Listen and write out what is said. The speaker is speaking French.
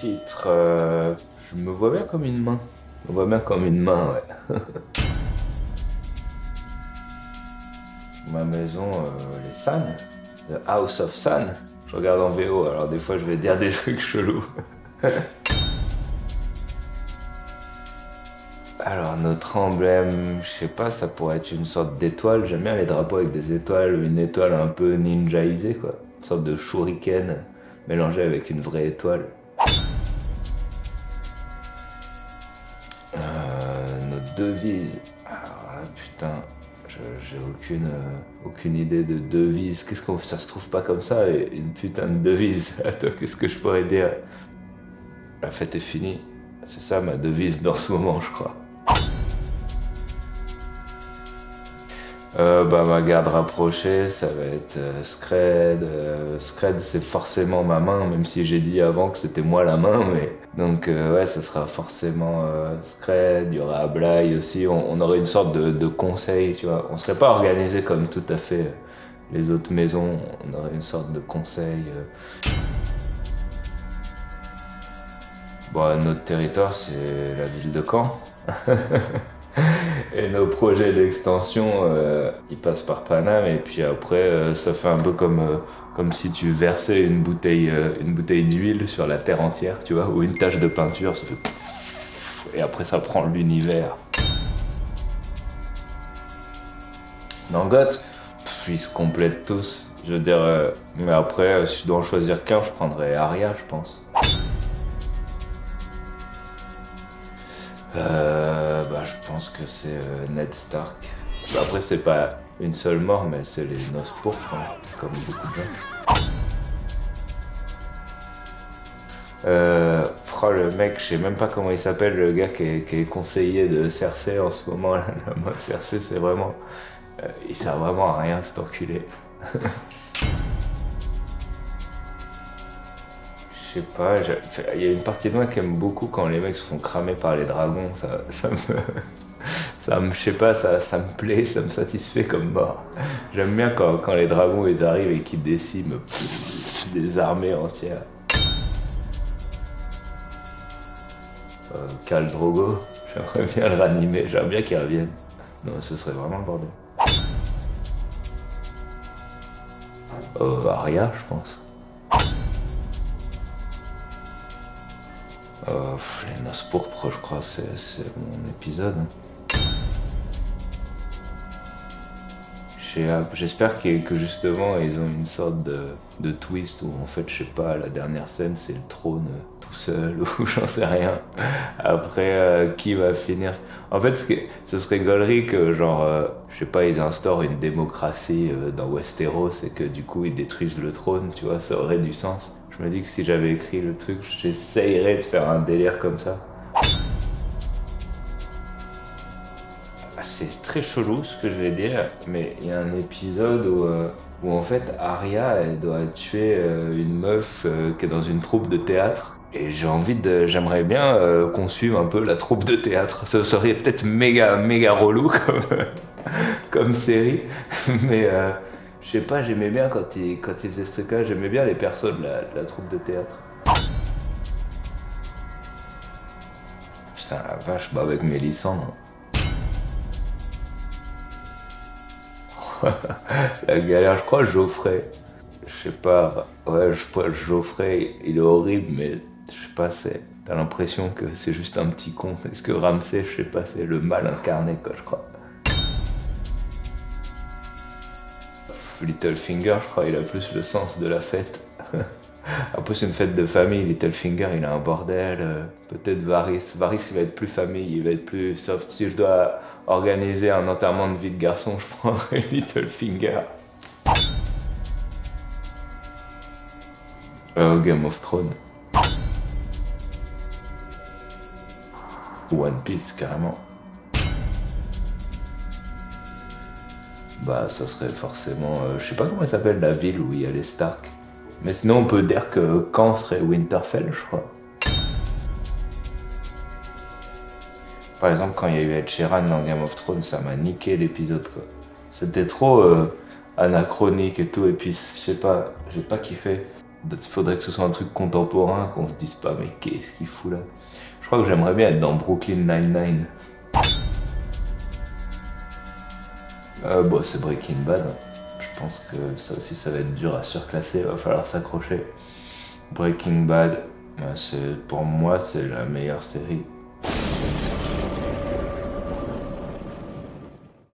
Titre, euh, je me vois bien comme une main. Je me vois bien comme une main, ouais. Ma maison, euh, les San, The House of San. Je regarde en VO, alors des fois je vais dire des trucs chelous. Alors notre emblème, je sais pas, ça pourrait être une sorte d'étoile. J'aime bien les drapeaux avec des étoiles, une étoile un peu ninjaisée quoi. Une sorte de shuriken mélangé avec une vraie étoile. Devise. Alors là, putain, j'ai aucune, euh, aucune idée de devise. Qu'est-ce qu'on ça se trouve pas comme ça une putain de devise. Attends, qu'est-ce que je pourrais dire? La fête est finie. C'est ça ma devise dans ce moment, je crois. Euh, bah, ma garde rapprochée, ça va être euh, Scred. Euh, Scred, c'est forcément ma main, même si j'ai dit avant que c'était moi la main. Mais... Donc, ouais, ça sera forcément Scred. Il y aura Ablai aussi. On, aurait une sorte de, conseil, tu vois. On serait pas organisé comme tout à fait les autres maisons. On aurait une sorte de conseil. Bon, notre territoire, c'est la ville de Caen. et nos projets d'extension, euh, ils passent par Paname et puis après, euh, ça fait un peu comme, euh, comme si tu versais une bouteille, une bouteille d'huile sur la terre entière, tu vois, ou une tache de peinture, ça fait et après ça prend l'univers. Dans Goth, ils se complètent tous. Je veux dire, mais après, si je dois en choisir qu'un, je prendrais Aria, je pense. Euh, bah, je pense que c'est euh, Ned Stark. Après, c'est pas une seule mort, mais c'est les noces pourpres, hein, comme beaucoup de gens. Euh, le mec, je sais même pas comment il s'appelle, le gars qui est, conseiller de Cersei en ce moment. Là, la mode Cersei, c'est vraiment. Euh, il sert vraiment à rien, cet enculé. sais pas, il y a une partie de moi qui aime beaucoup quand les mecs se font cramer par les dragons. Ça, ça me. Ça me, je sais pas, ça, ça me plaît, ça me satisfait comme mort. J'aime bien quand, quand, les dragons ils arrivent et qu'ils déciment des armées entières. Euh, Drogo, j'aimerais bien le ranimer, j'aimerais bien qu'il revienne. Non, ce serait vraiment le bordel. Euh, Arya, je pense. Euh, les noces pourpres, je crois, c'est mon épisode. J'espère que justement ils ont une sorte de, twist où en fait, je sais pas, la dernière scène c'est le trône tout seul ou j'en sais rien. Après, euh, qui va finir? En fait, ce, serait gaulerie que genre, euh, je sais pas, ils instaurent une démocratie dans Westeros et que du coup ils détruisent le trône, tu vois, ça aurait du sens. Je me dis que si j'avais écrit le truc, j'essayerais de faire un délire comme ça. Ah, c'est très chelou ce que je vais dire, mais il y a un épisode où, euh, où en fait elle doit tuer euh, une meuf euh, qui est dans une troupe de théâtre. Et j'ai envie de, j'aimerais bien qu'on suive un peu la troupe de théâtre. Ça serait peut-être méga, méga relou comme, comme série, mais je sais pas, j'aimais bien quand il, quand faisait ce truc-là, j'aimais bien les personnes de la, troupe de théâtre. Putain, la vache, bah avec Mélissandre. la galère, je crois Geoffrey. Je sais pas, ouais, je Geoffrey, il est horrible, mais je sais pas, c'est. T'as l'impression que c'est juste un petit con. Est-ce que Ramsey, je sais pas, c'est le mal incarné, quoi, je crois. Littlefinger, je crois, il a plus le sens de la fête. Après, c'est une fête de famille. Littlefinger, il a un bordel. Euh, peut-être Varys. Varys, il va être plus famille, il va être plus soft. Si je dois organiser un enterrement de vie de garçon, je prendrais Littlefinger. Euh, Game of Thrones. One Piece, carrément. Bah ça serait forcément, euh, je sais pas comment elle s'appelle la ville où il y a les Stark. Mais sinon on peut dire que Caen serait Winterfell, je crois. Par exemple, quand il y a eu Ed Sheeran dans Game of Thrones, ça m'a niqué l'épisode quoi. C'était trop euh, anachronique et tout, et puis je sais pas, j'ai pas kiffé. Faudrait que ce soit un truc contemporain, qu'on se dise pas, mais qu'est-ce qu'il fout là? Je crois que j'aimerais bien être dans Brooklyn Nine-Nine. Euh, bon, c'est Breaking Bad. Je pense que ça aussi, ça va être dur à surclasser. Il va falloir s'accrocher. Breaking Bad, pour moi, c'est la meilleure série